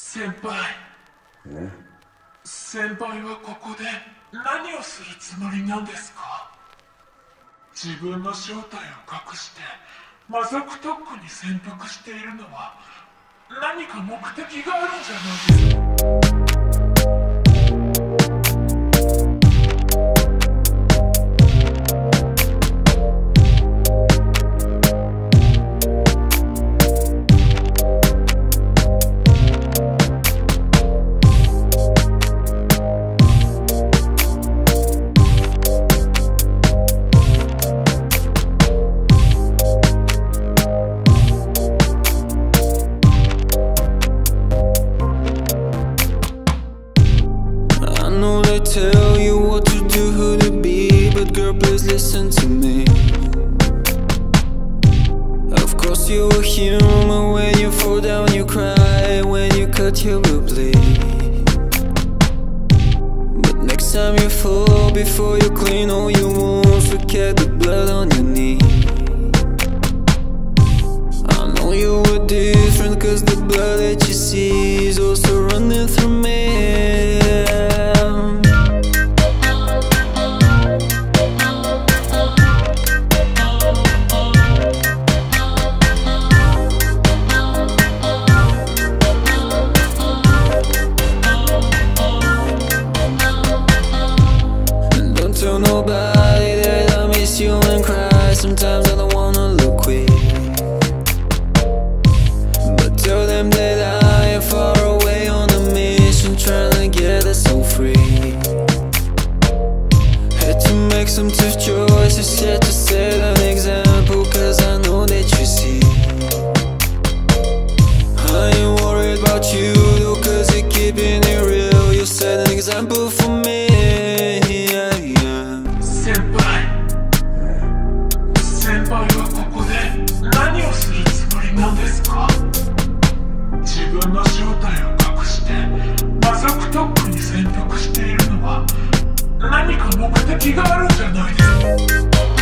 先輩。先輩はここで何をするつもりなんですか？自分の正体を隠して魔族特区に潜伏しているのは何か目的があるんじゃないですか？Tell you what to do, who to be, but girl, please listen to me. Of course, you are human. When you fall down, you cry. When you cut, you will bleed. But next time you fall, before you clean oh, all your wounds, forget the blood on your knee. I know you were different, cause the blood that you Sometimes I don't wanna look weak. But tell them that I am far away on a mission, trying to get us so free. Had to make some tough choices, had to set momenty, kigarunk, jak dojdzie.